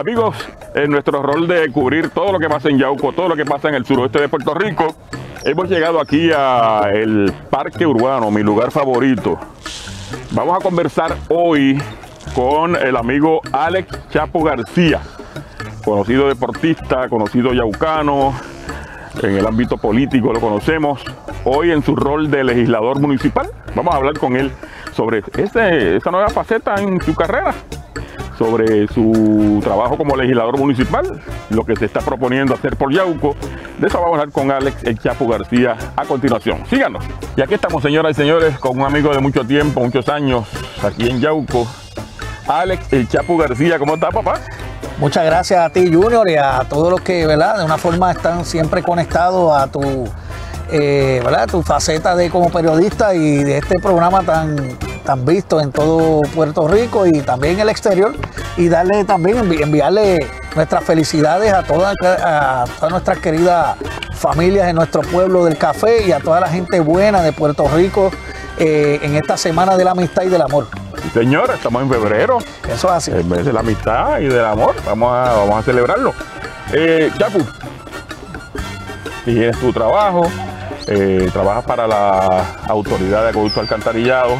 Amigos, en nuestro rol de cubrir todo lo que pasa en Yauco, todo lo que pasa en el suroeste de Puerto Rico, hemos llegado aquí al Parque Urbano, mi lugar favorito. Vamos a conversar hoy con el amigo Alex Chapo García, conocido deportista, conocido yaucano, en el ámbito político lo conocemos, hoy en su rol de legislador municipal. Vamos a hablar con él sobre esa nueva faceta en su carrera, sobre su trabajo como legislador municipal, lo que se está proponiendo hacer por Yauco. De eso vamos a hablar con Alex El Chapo García a continuación. Síganos. Y aquí estamos, señoras y señores, con un amigo de mucho tiempo, muchos años, aquí en Yauco. Alex El Chapo García, ¿cómo está, papá? Muchas gracias a ti, Junior, y a todos los que, ¿verdad? De una forma están siempre conectados a tu, eh, ¿verdad? Tu faceta de como periodista y de este programa tan, tan visto en todo Puerto Rico y también en el exterior. Y darle también, enviarle nuestras felicidades a todas, a todas nuestras queridas familias en nuestro pueblo del café y a toda la gente buena de Puerto Rico eh, en esta semana de la amistad y del amor. Señor, estamos en febrero. Eso es así. El mes de la amistad y del amor. Vamos a, vamos a celebrarlo. Eh, tienes tu trabajo, eh, trabajas para la Autoridad de Acueducto Alcantarillado.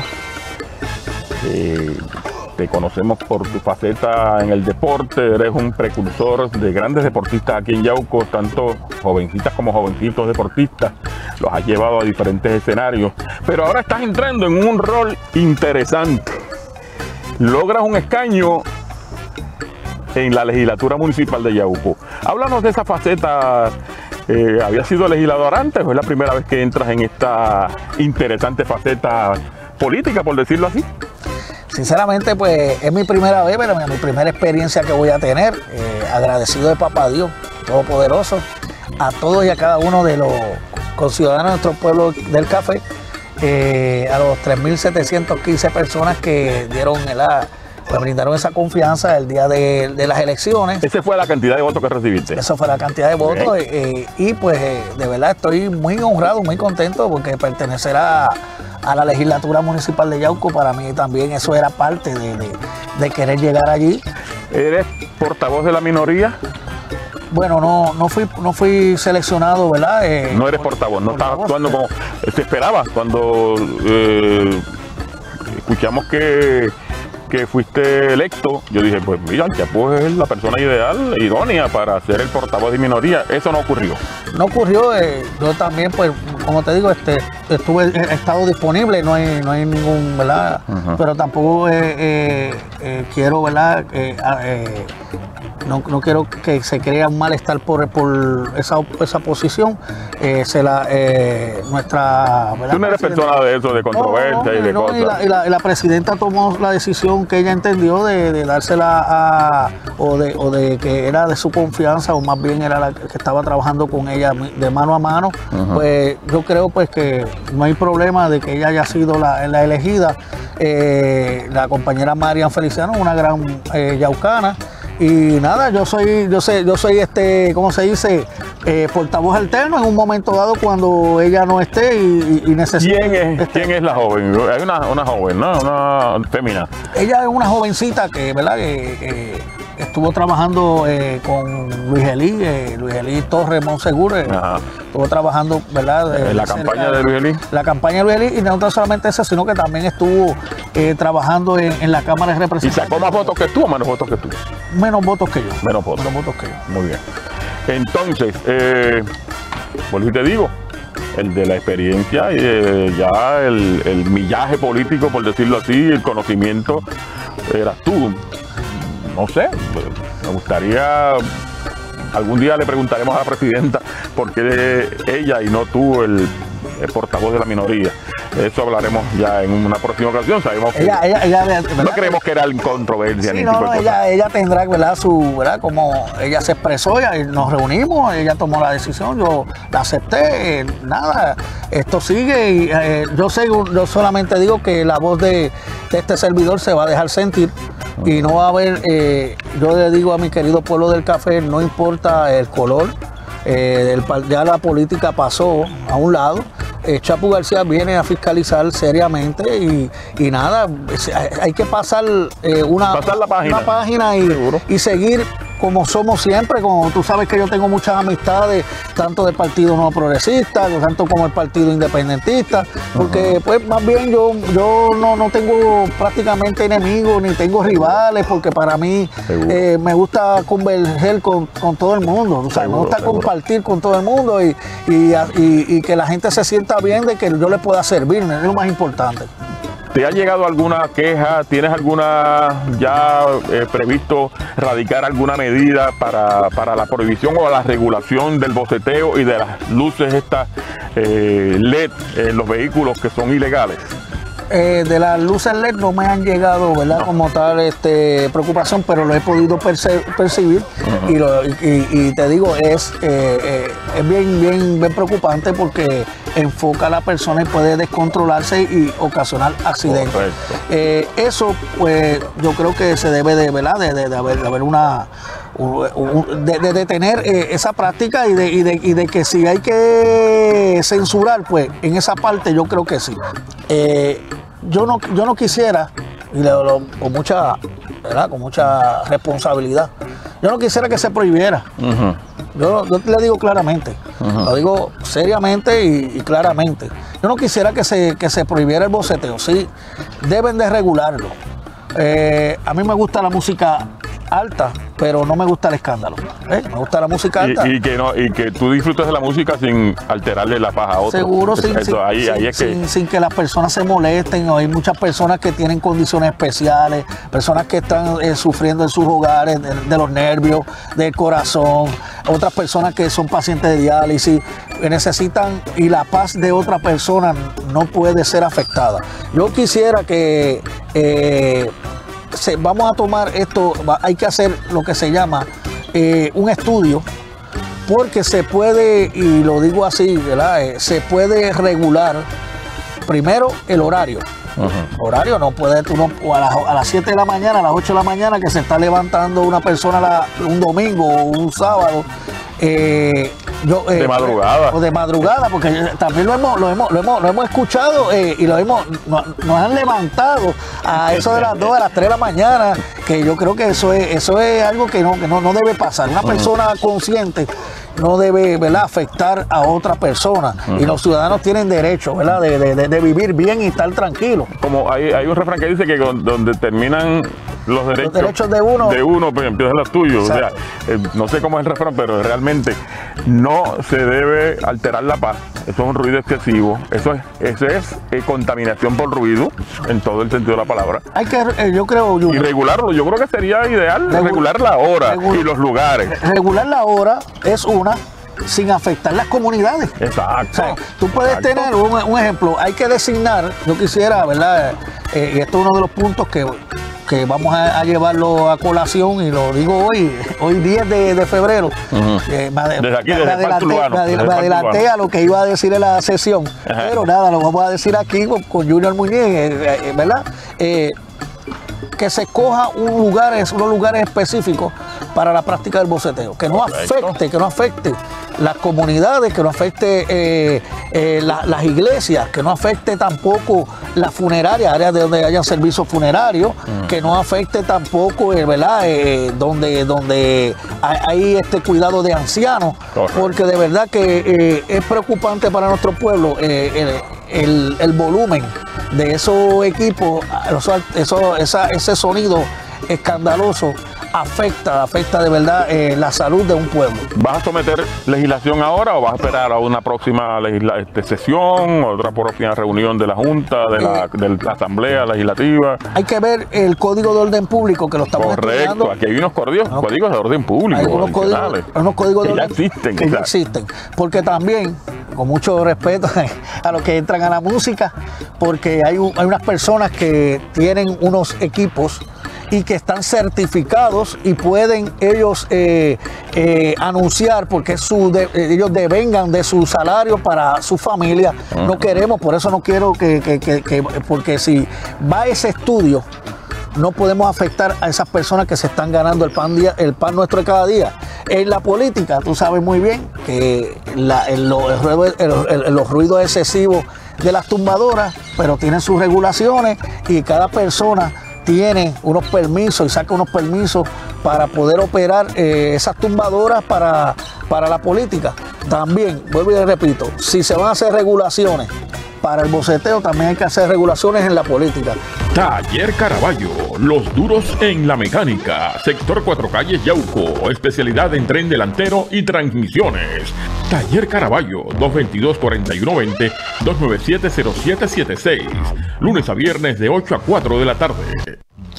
Eh, te conocemos por tu faceta en el deporte, eres un precursor de grandes deportistas aquí en Yauco, tanto jovencitas como jovencitos deportistas, los has llevado a diferentes escenarios, pero ahora estás entrando en un rol interesante. Logras un escaño en la legislatura municipal de Yauco. Háblanos de esa faceta. Eh, ¿Había sido legislador antes o es la primera vez que entras en esta interesante faceta política, por decirlo así? Sinceramente, pues es mi primera vez, pero mi primera experiencia que voy a tener. Eh, agradecido de Papá Dios, Todopoderoso, a todos y a cada uno de los conciudadanos de nuestro pueblo del café, eh, a los 3.715 personas que dieron la, pues brindaron esa confianza el día de, de las elecciones. Esa fue la cantidad de votos que recibiste. Eso fue la cantidad de votos eh, y pues eh, de verdad estoy muy honrado, muy contento porque pertenecer a, a la legislatura municipal de Yauco para mí también eso era parte de, de- de querer llegar allí. ¿Eres portavoz de la minoría? Bueno, no, no fui, no fui seleccionado, ¿verdad? Eh, No eres portavoz, no estás portavoz, actuando como te esperaba cuando eh, escuchamos que, que fuiste electo. Yo dije, pues mira, ya pues es la persona ideal, idónea para ser el portavoz de minoría. Eso no ocurrió. No ocurrió, eh, yo también, pues, como te digo, este, estuve, he estado disponible, no hay, no hay ningún, ¿verdad? Pero tampoco eh, eh, eh, quiero, ¿verdad? No, no quiero que se crea un malestar por, por esa, esa posición. Eh, se la, eh, nuestra, ¿verdad? Tú no eres persona de eso, de controversia y de cosas. y la, y la- y la presidenta tomó la decisión que ella entendió de, de dársela a, o de, o de que era de su confianza, o más bien era la que estaba trabajando con ella de mano a mano. Pues yo creo pues que no hay problema de que ella haya sido la, la elegida. Eh, la compañera Marian Feliciano, una gran eh, yaucana. Y nada, yo soy, yo sé, yo soy este, ¿cómo se dice? Eh, portavoz alterno en un momento dado cuando ella no esté y, y- y necesite. ¿Quién es, este, ¿Quién es la joven? Hay una, una joven, ¿no? Una fémina. Ella es una jovencita que, ¿verdad? Que, estuvo trabajando eh, con Luis Elí, eh, Luis Elí Torres Monsegur. eh, estuvo trabajando, ¿verdad? En la campaña de Luis Elí. La campaña de Luis Elí, y no solamente eso, sino que también estuvo eh, trabajando en, en la Cámara de ¿Y Representantes. sacó más votos que tú o menos votos que tú? Menos votos que yo. Menos votos. Menos votos que yo. Muy bien. Entonces, eh, vuelvo y te digo, el de la experiencia y eh, ya el, el millaje político, por decirlo así, el conocimiento, eras tú. No sé, me gustaría, algún día le preguntaremos a la presidenta por qué ella y no tú el, el portavoz de la minoría. Eso hablaremos ya en una próxima ocasión. Sabemos que Ella, ella, ella, no creemos que era controversia Sí, ni no, tipo no, de cosas. ella, ella tendrá, ¿verdad? Su, ¿verdad? Como ella se expresó, ella- nos reunimos, ella tomó la decisión, yo la acepté, eh, nada, esto sigue y eh, yo sé, yo solamente digo que la voz de, de este servidor se va a dejar sentir y no va a haber, eh, yo le digo a mi querido pueblo del café, no importa el color, eh, el ya la política pasó a un lado. Eh, Chapu García viene a fiscalizar seriamente y, y nada, hay que pasar eh, una, Pasar la página. una página y, Seguro. y seguir como somos siempre, como tú sabes que yo tengo muchas amistades, tanto del Partido No Progresista, tanto como el Partido Independentista, porque pues más bien yo, yo no, no tengo prácticamente enemigos ni tengo rivales, porque para mí eh, me gusta converger con, todo el mundo, o sea, me gusta compartir con todo el mundo y, y, que la gente se sienta bien de que yo le pueda servir, es lo más importante. ¿Te ha llegado alguna queja? ¿Tienes alguna ya eh, previsto radicar alguna medida para, la prohibición o la regulación del boceteo y de las luces estas eh, LED en los vehículos que son ilegales? Eh, de las luces LED no me han llegado, ¿verdad? Como tal este, preocupación, pero lo he podido percibir y, te digo, es, eh, eh, es bien, bien, bien preocupante porque enfoca a la persona y puede descontrolarse y ocasionar accidentes. eso, pues, yo creo que se debe de, ¿verdad? De, haber, una de, detener esa práctica y de, y, y de, que si hay que censurar, pues en esa parte yo creo que sí. Yo no, yo no quisiera, y con mucha, con mucha responsabilidad, yo no quisiera que se prohibiera. yo, yo, le digo claramente, lo digo seriamente y, claramente. Yo no quisiera que se, que se prohibiera el boceteo, sí, deben de regularlo. Eh, a mí me gusta la música alta, pero no me gusta el escándalo. ¿eh? Me gusta la música alta. Y, que no, y que tú disfrutes de la música sin alterarle la paja a otro. Seguro, sin, que... las personas se molesten. Hay muchas personas que tienen condiciones especiales, personas que están eh, sufriendo en sus hogares de, los nervios, del corazón, otras personas que son pacientes de diálisis, que necesitan y la paz de otra persona no puede ser afectada. Yo quisiera que eh, vamos a tomar esto, hay que hacer lo que se llama eh, un estudio, porque se puede, y lo digo así, ¿verdad? Eh, se puede regular primero el horario. Horario no puede, tú no, a, las, 7 de la mañana, a las 8 de la mañana que se está levantando una persona un domingo o un sábado, eh, de madrugada. O de madrugada, porque también lo hemos, lo hemos, lo hemos, lo hemos escuchado eh, y lo hemos, nos, han levantado a eso de las 2, a las 3 de la mañana, que yo creo que eso es, eso es algo que no, que no, no debe pasar. Una persona consciente no debe ¿verdad? afectar a otra persona. Y los ciudadanos tienen derecho ¿verdad? De, vivir bien y estar tranquilos. Como hay, hay un refrán que dice que donde terminan los derechos, de uno, de uno pues empiezan los tuyos. O sea, eh, no sé cómo es el refrán, pero realmente no se debe alterar la paz. Eso es un ruido excesivo. Eso es, eso es eh, contaminación por ruido, en todo el sentido de la palabra. Hay que, eh, yo creo, y regularlo. Yo creo que sería ideal regular la hora y los lugares. Regular la hora es una sin afectar las comunidades. Exacto. tú puedes tener un, ejemplo, hay que designar, yo quisiera, ¿verdad? y esto es uno de los puntos que que vamos a, llevarlo a colación y lo digo hoy, hoy 10 de, febrero. me, adelanté, a lo que iba a decir en la sesión, pero nada, lo vamos a decir aquí con, Junior Muñiz, eh, eh, ¿verdad? Eh, que se coja un lugar, unos lugares específicos para la práctica del boceteo, que no afecte, que no afecte las comunidades, que no afecte eh, eh, las iglesias, que no afecte tampoco las funerarias, áreas de donde hayan servicios funerarios, mm. que no afecte tampoco, eh, ¿verdad? donde, donde hay, este cuidado de ancianos, porque de verdad que es preocupante para nuestro pueblo el, volumen de esos equipos, ese sonido escandaloso afecta, afecta de verdad eh, la salud de un pueblo. ¿Vas a someter legislación ahora o vas a esperar a una próxima este, sesión, otra próxima reunión de la Junta, de la, eh, Asamblea Legislativa? Hay que ver el Código de Orden Público que lo estamos Correcto, aquí hay unos códigos, códigos de orden público. Hay unos códigos, de orden ya existen. Que ya existen. Porque también, con mucho respeto a los que entran a la música, porque hay, hay unas personas que tienen unos equipos y que están certificados y pueden ellos eh, eh, anunciar porque su eh, ellos devengan de su salario para su familia. No queremos, por eso no quiero que, porque si va ese estudio, no podemos afectar a esas personas que se están ganando el pan, día, el pan nuestro de cada día. En la política, tú sabes muy bien que los ruidos excesivos de las tumbadoras, pero tienen sus regulaciones y cada persona tiene unos permisos y saca unos permisos para poder operar eh, esas tumbadoras para, para la política. También, vuelvo y repito, si se van a hacer regulaciones para el boceteo, también hay que hacer regulaciones en la política. Taller Caraballo, los duros en la mecánica, sector Cuatro Calles Yauco, especialidad en tren delantero y transmisiones. Taller Caraballo, 222-4120, 297-0776, lunes a viernes de 8 a 4 de la tarde.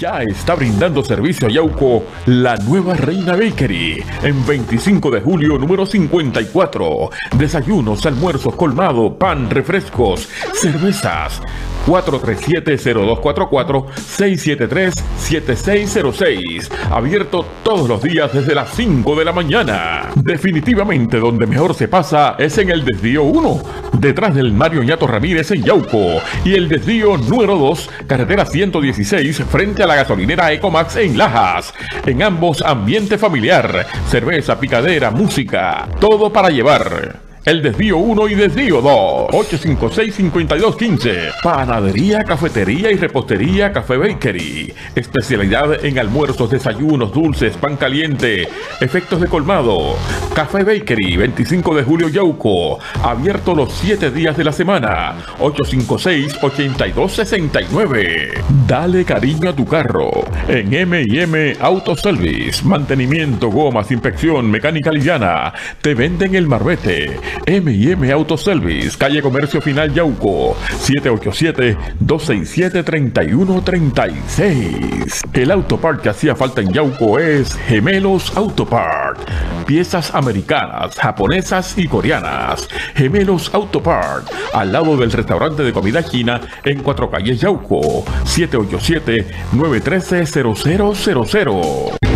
Ya está brindando servicio a Yauco la nueva Reina Bakery en 25 de julio número 54. Desayunos, almuerzos, colmado, pan, refrescos, cervezas. 437-0244-673-7606. Abierto todos los días desde las 5 de la mañana. Definitivamente donde mejor se pasa es en el desvío 1, detrás del Mario Ñato Ramírez en Yauco. Y el desvío número 2, carretera 116, frente a la gasolinera Ecomax en Lajas. En ambos ambiente familiar, cerveza, picadera, música, todo para llevar. El desvío 1 y desvío 2. 856-5215. Panadería, cafetería y repostería Café Bakery. Especialidad en almuerzos, desayunos, dulces, pan caliente. Efectos de colmado. Café Bakery, 25 de julio Yauco. Abierto los 7 días de la semana. 856-8269. Dale cariño a tu carro. En M&M Auto Service. Mantenimiento, gomas, inspección, mecánica liviana. Te venden el marbete M&M Autoservice, calle Comercio Final Yauco, 787-267-3136. El autopart que hacía falta en Yauco es Gemelos Autopart. Piezas americanas, japonesas y coreanas. Gemelos Autopart, al lado del restaurante de comida china en Cuatro Calles Yauco, 787-913-0000.